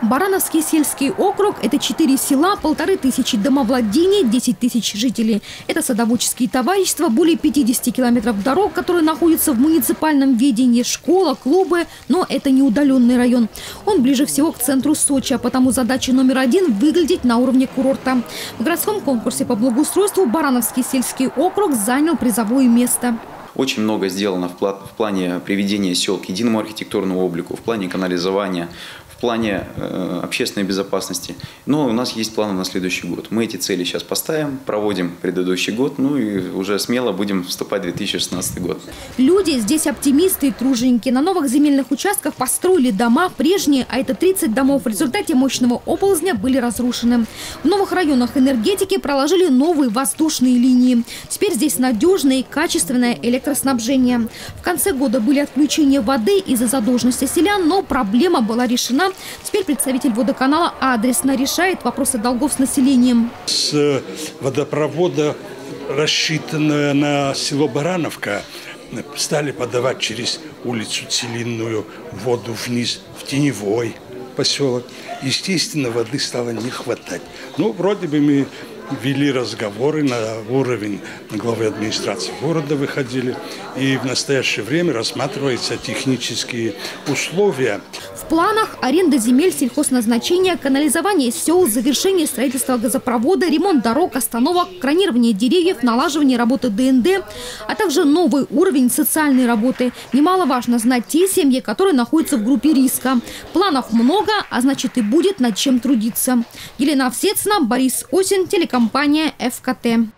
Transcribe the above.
Барановский сельский округ – это четыре села, полторы тысячи домовладений, 10 тысяч жителей. Это садоводческие товарищества, более 50 километров дорог, которые находятся в муниципальном ведении, школа, клубы, но это не удаленный район. Он ближе всего к центру Сочи, а потому задача номер один – выглядеть на уровне курорта. В городском конкурсе по благоустройству Барановский сельский округ занял призовое место. Очень много сделано в плане приведения сел к единому архитектурному облику, в плане канализования, плане э, общественной безопасности. Но у нас есть планы на следующий год. Мы эти цели сейчас поставим, проводим предыдущий год, ну и уже смело будем вступать в 2016 год. Люди здесь оптимисты и труженики. На новых земельных участках построили дома прежние, а это 30 домов в результате мощного оползня были разрушены. В новых районах энергетики проложили новые воздушные линии. Теперь здесь надежное и качественное электроснабжение. В конце года были отключения воды из-за задолженности селян, но проблема была решена Теперь представитель водоканала адресно решает вопросы долгов с населением. С э, водопровода, рассчитанного на село Барановка, стали подавать через улицу Целинную воду вниз, в теневой поселок. Естественно, воды стало не хватать. Ну, вроде бы мы вели разговоры на уровень главы администрации города выходили. И в настоящее время рассматриваются технические условия. В планах аренда земель сельхозназначения, канализование сел, завершение строительства газопровода, ремонт дорог, остановок, кронирование деревьев, налаживание работы ДНД, а также новый уровень социальной работы. Немаловажно знать те семьи, которые находятся в группе риска. Планов много, а значит и будет над чем трудиться. Елена Овсецна, Борис Осин, телеканал компания ФКТ.